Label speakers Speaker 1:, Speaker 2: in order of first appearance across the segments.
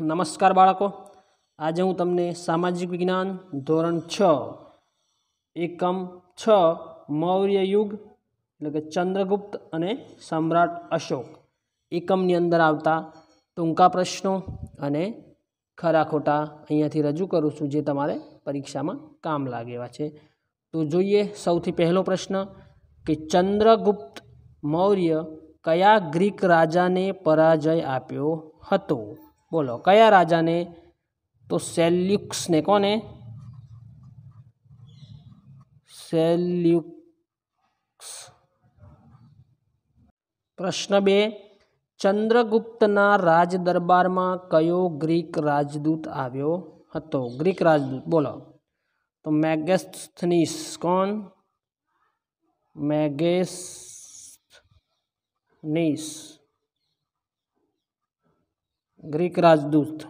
Speaker 1: નમસ્કાર બાળકો. આજે હું તમને સામાજિક વિજ્ઞાન ધોરણ છ, એકમ છ, મૌર્ય યુગ એટલે કે ચંદ્રગુપ્ત અને સમ્રાટ અશોક એકમની અંદર આવતા ટૂંકા પ્રશ્નો અને ખરા ખોટા અહીંયાથી રજૂ કરું છું જે તમારે પરીક્ષામાં કામ લાગે એવા છે. તો જોઈએ સૌથી પહેલો પ્રશ્ન કે ચંદ્રગુપ્ત મૌર્ય કયા ગ્રીક રાજાને પરાજય આપ્યો હતો? બોલો કયા રાજાને તો સેલ્યુક્સને કોને સેલ્યુક્સ પ્રશ્ન બે ચંદ્રગુપ્તના રાજ દરબારમાં કયો ગ્રીક રાજદૂત આવ્યો હતો ગ્રીક રાજદૂત બોલો તો મેગેસ્થનીસ કોણ મેગેસ્થનીસ ગ્રીક રાજદૂત.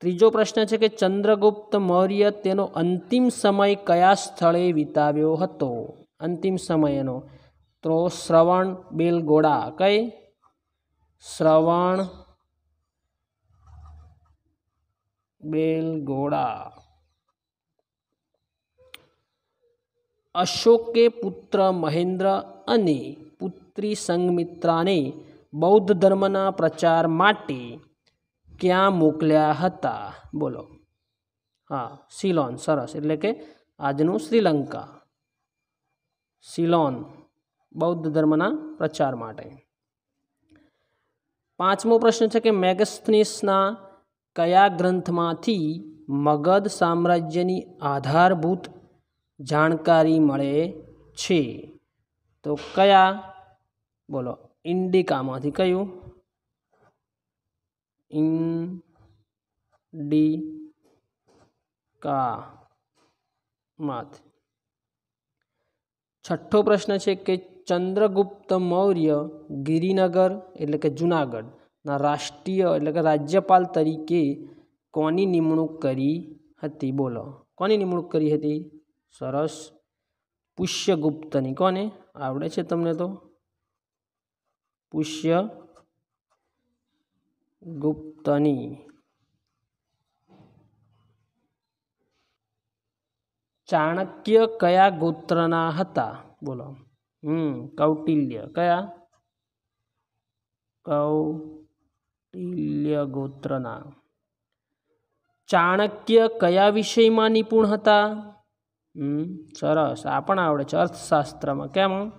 Speaker 1: ત્રીજો પ્રશ્ન છે કે ચંદ્રગુપ્ત મૌર્ય તેનો અંતિમ સમય કયા સ્થળે વિતાવ્યો હતો? અંતિમ સમય એનો તો શ્રવણ બેલગોડા કઈ? શ્રવણ બેલગોડા. અશોકે પુત્ર મહેન્દ્ર અને પુત્રી સંગમિત્રાને બૌદ્ધ ધર્મના પ્રચાર માટે ક્યાં મોકલ્યા હતા? બોલો. હા, સિલોન, સરસ. એટલે કે આજનું શ્રીલંકા. સિલોન, બૌદ્ધ ધર્મના પ્રચાર માટે. પાંચમો પ્રશ્ન છે કે મેગસ્થનીસના કયા ગ્રંથમાંથી મગધ સામ્રાજ્યની આધારભૂત જાણકારી મળે છે? તો કયા? બોલો. ઇન્ડિકામાંથી કયું? ઇન્ડિકામાંથી. છઠ્ઠો પ્રશ્ન છે કે ચંદ્રગુપ્ત મૌર્ય ગિરિનગર એટલે કે જુનાગઢના રાષ્ટ્રીય એટલે કે રાજ્યપાલ તરીકે કોની નિમણૂક કરી હતી? બોલો. કોની નિમણૂક કરી હતી? સરસ. પુષ્યગુપ્તની. કોને? આવડે છે તમને તો? પુષ્ય ગુપ્તની. ચાણક્ય કયા ગોત્રના હતા? બોલો. હમ, કૌટિલ્ય. કયા? કૌટિલ્ય ગોત્રના. ચાણક્ય કયા વિષયમાં નિપુણ હતા? હમ, સરસ. આ પણ આવડે છે અર્થશાસ્ત્રમાં. કેમ?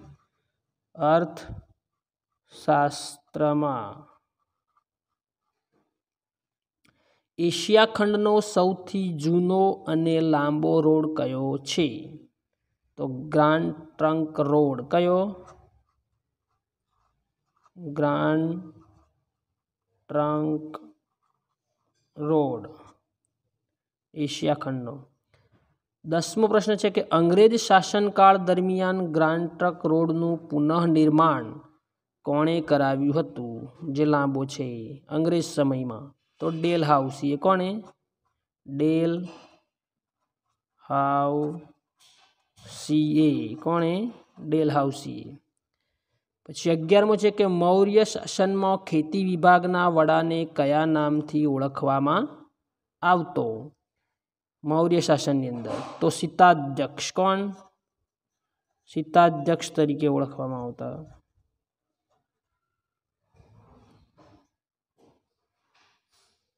Speaker 1: અર્થશાસ્ત્રમાં એશિયા ખંડનો સૌથી જૂનો અને લાંબો રોડ કયો છે? તો ગ્રાન્ડ ટ્રંક રોડ કયો? Grand trunk road. એશિયા ખંડનો. દસમો પ્રશ્ન છે કે અંગ્રેજ શાસનકાળ દરમિયાન ગ્રાન્ડ ટ્રંક રોડનું પુનઃનિર્માણ કોણે કરાવ્યું હતું? જે લાંબો છે. અંગ્રેજ સમયમાં. તો ડેલ હાઉસીએ કોણે? ડેલ હાઉસી એ કોણે? ડેલ હાઉસીએ. પછી અગિયારમો છે કે મૌર્ય શાસનમાં ખેતી વિભાગના વડાને કયા નામથી ઓળખવામાં આવતો? મૌર્ય શાસનની અંદર. તો સીતાધ્યક્ષ કોણ? સીતાધ્યક્ષ તરીકે ઓળખવામાં આવતા.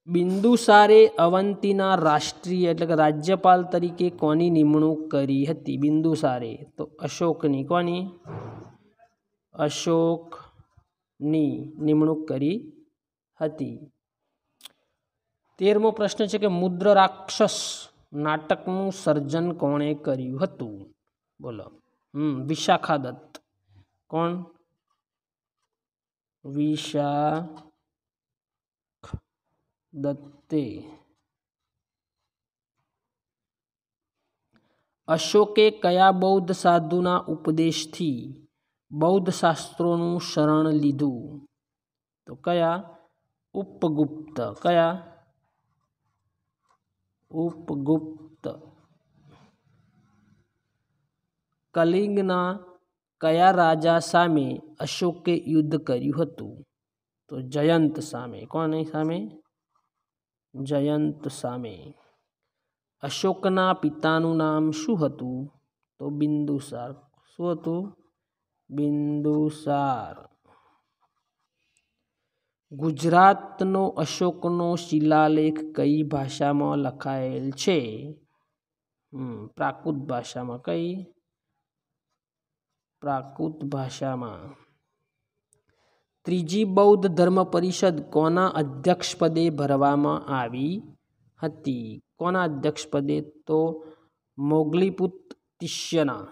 Speaker 1: બિંદુસારે અવંતીના રાષ્ટ્રીય એટલે કે રાજ્યપાલ તરીકે કોની નિમણૂક કરી હતી? બિંદુસારે. તો અશોકની કોની? અશોકની નિમણૂક કરી હતી. તેરમો પ્રશ્ન છે કે મુદ્ર રાક્ષસ નાટકનું સર્જન કોણે કર્યું હતું? બોલો. હમ વિશાખા દત્ત કોણ? વિશા દત્તે. અશોકે કયા બૌદ્ધ સાધુના ઉપદેશથી બૌદ્ધ શાસ્ત્રોનું શરણ લીધું? તો કયા? ઉપગુપ્ત. કયા? ઉપગુપ્ત. કલિંગના કયા રાજા સામે અશોકે યુદ્ધ કર્યું હતું? તો જયંત સામે. કોની સામે? જયંત સામે. અશોકના પિતાનું નામ શું હતું? તો બિંદુસાર શું હતું? બિંદુસાર ગુજરાતનો અશોકનો શિલાલેખ કઈ ભાષામાં લખાયેલ છે? પ્રાકૃત ભાષામાં કઈ? પ્રાકૃત ભાષામાં. ત્રીજી બૌદ્ધ ધર્મ પરિષદ કોના અધ્યક્ષપદે ભરવામાં આવી હતી? કોના અધ્યક્ષપદે? તો મોગલીપુત તિષ્યના.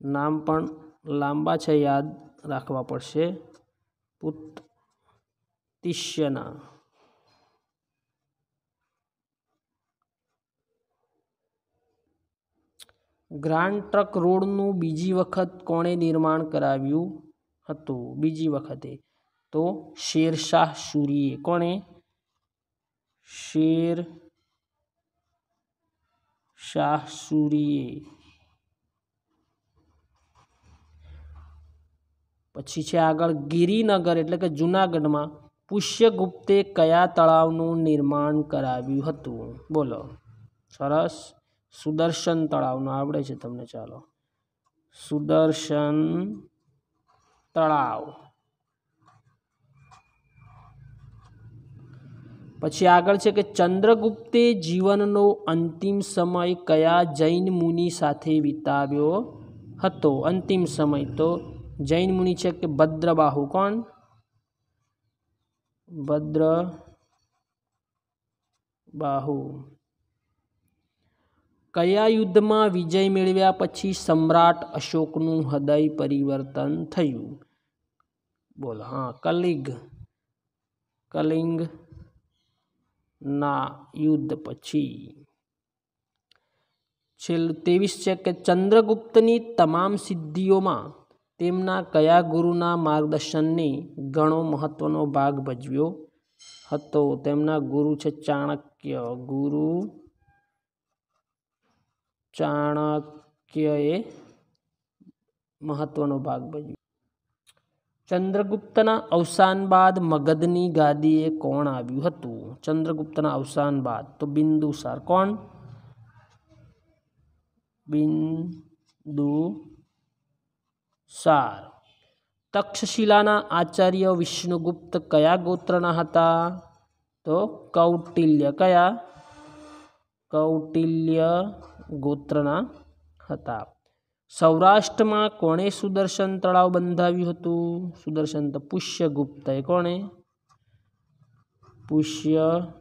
Speaker 1: નામ પણ લાંબા છે, યાદ રાખવા પડશે. પુત તિષ્યના. ગ્રાન્ડ ટ્રક રોડનું બીજી વખત કોણે નિર્માણ કરાવ્યું? હતું બીજી વખતે. તો શેરશાહ સૂરીએ કોણે? શેર શાહ સૂરીએ. પછી છે આગળ ગિરિનગર, એટલે કે જૂનાગઢમાં પુષ્યગુપ્તે કયા તળાવનું નિર્માણ કરાવ્યું હતું? બોલો. સરસ. સુદર્શન તળાવનું આવડે છે તમને, ચાલો. સુદર્શન તળાવ. પછી આગળ છે કે ચંદ્રગુપ્તે જીવનનો અંતિમ સમય કયા જૈન મુનિ સાથે વિતાવ્યો હતો? અંતિમ સમય તો જૈન મુનિ છે કે ભદ્રબાહુ. કોણ? ભદ્ર બાહુ કયા યુદ્ધમાં વિજય મેળવ્યા પછી સમ્રાટ અશોકનું હૃદય પરિવર્તન થયું? બોલો, હા, કલિંગ. કલિંગ ના યુદ્ધ પછી. છેલ્લું ત્રેવીસ છે કે ચંદ્રગુપ્તની તમામ સિદ્ધિઓમાં તેમના કયા ગુરુના માર્ગદર્શનને ઘણો મહત્વનો ભાગ ભજવ્યો હતો? તેમના ગુરુ છે ચાણક્ય ગુરુ ચાણક્યએ મહત્વનો ભાગ ભજવ્યો. ચંદ્રગુપ્તના અવસાન બાદ મગધની ગાદીએ કોણ આવ્યું હતું? ચંદ્રગુપ્તના અવસાન બાદ તો બિંદુસાર કોણ? બિંદુ સાર. તક્ષશિલાના આચાર્ય વિષ્ણુગુપ્ત કયા ગોત્રના હતા? તો કૌટિલ્ય કયા? કૌટિલ્ય ગોત્રના હતા. સૌરાષ્ટ્રમાં કોણે સુદર્શન તળાવ બંધાવ્યું હતું? સુદર્શન તો પુષ્યગુપ્તએ કોણે? પુષ્યગુપ્તે.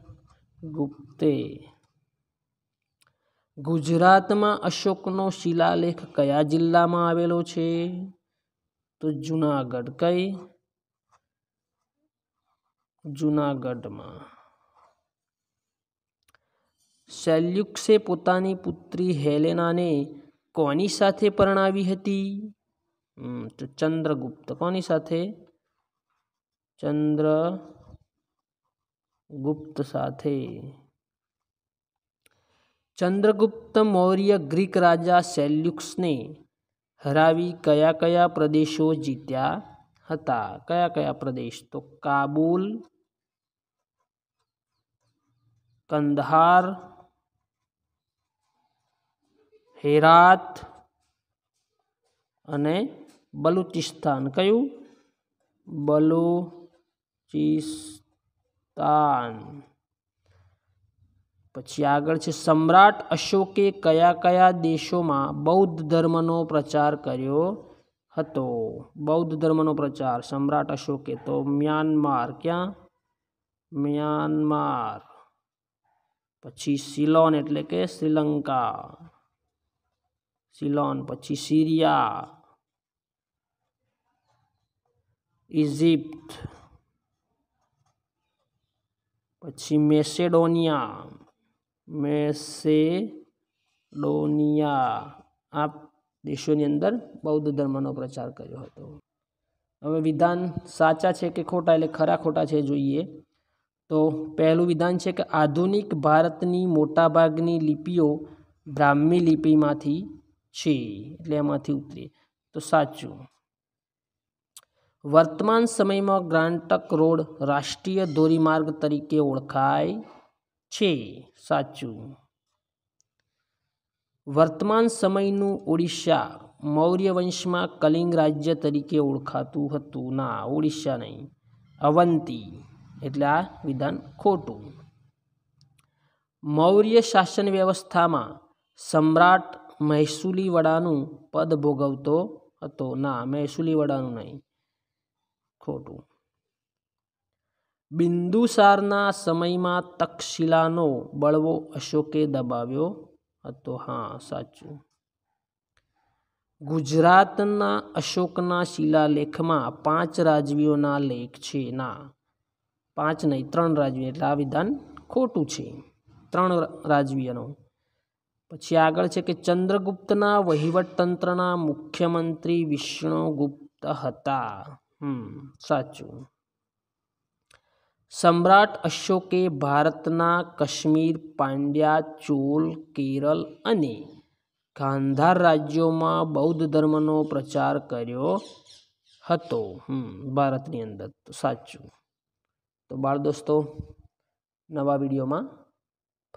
Speaker 1: ગુજરાતમાં અશોકનો શિલાલેખ કયા જિલ્લામાં આવેલો છે? તો જુનાગઢ કઈ? જુનાગઢમાં. સેલ્યુક્સે પોતાની પુત્રી હેલેનાને કોની સાથે પરણાવી હતી? તો ચંદ્રગુપ્ત. કોની સાથે? ચંદ્રગુપ્ત સાથે. ચંદ્રગુપ્ત મૌર્ય ગ્રીક રાજા સેલ્યુક્સને હરાવી કયા કયા પ્રદેશો જીત્યા હતા? કયા કયા પ્રદેશ? તો કાબુલ, કંદહાર હેરાત અને બલુચિસ્તાન. કયું? બલુચિસ્તાન. પછી આગળ છે, સમ્રાટ અશોકે કયા કયા દેશોમાં બૌદ્ધ ધર્મનો પ્રચાર કર્યો હતો? બૌદ્ધ ધર્મનો પ્રચાર, સમ્રાટ અશોકે તો મ્યાનમાર. ક્યાં? મ્યાનમાર. પછી સિલોન એટલે કે શ્રીલંકા. સિલોન પછી સિરિયા ઇજિપ્ત પછી મેસેડોનિયા મેસેડોનિયા આ દેશોની અંદર બૌદ્ધ ધર્મનો પ્રચાર કર્યો હતો. હવે વિધાન સાચા છે કે ખોટા એટલે ખરા ખોટા છે જોઈએ. તો પહેલું વિધાન છે કે આધુનિક ભારતની મોટાભાગની લિપિઓ બ્રાહ્મી લિપિમાંથી છે, એટલે એમાંથી ઉતરીએ. તો સાચું. વર્તમાન સમયમાં ગ્રાન્ટક રોડ રાષ્ટ્રીય ધોરીમાર્ગ તરીકે ઓળખાય છે. સાચું. વર્તમાન સમયનું ઓડિશા મૌર્ય વંશમાં કલિંગ રાજ્ય તરીકે ઓળખાતું હતું. ના, ઓડિશા નહીં. અવંતી, એટલે આ વિધાન ખોટું. મૌર્ય શાસન વ્યવસ્થામાં સમ્રાટ મહેસૂલી વડાનું પદ ભોગવતો હતો. ના મહેસૂલી વડાનું નહીં. ખોટું. બિંદુસારના સમયમાં તક્ષશિલાનો બળવો અશોકે દબાવ્યો હતો. હા, સાચું. ગુજરાતના અશોકના શિલાલેખમાં પાંચ રાજવીઓના લેખ છે. ના, પાંચ નહીં, ત્રણ રાજવી. એટલે આ વિધાન ખોટું છે. ત્રણ રાજવીઓનો. પછી આગળ છે કે ચંદ્રગુપ્તના વહીવટતંત્રના મુખ્યમંત્રી વિષ્ણુગુપ્ત હતા. હમ, સાચું. સમ્રાટ અશોકે ભારતના કાશ્મીર, પાંડ્યા, ચોલ, કેરળ અને ગાંધાર રાજ્યોમાં બૌદ્ધ ધર્મનો પ્રચાર કર્યો હતો. ભારતની અંદર. તો સાચું. તો બાળ દોસ્તો, નવા વિડીયોમાં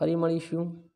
Speaker 1: ફરી મળીશું.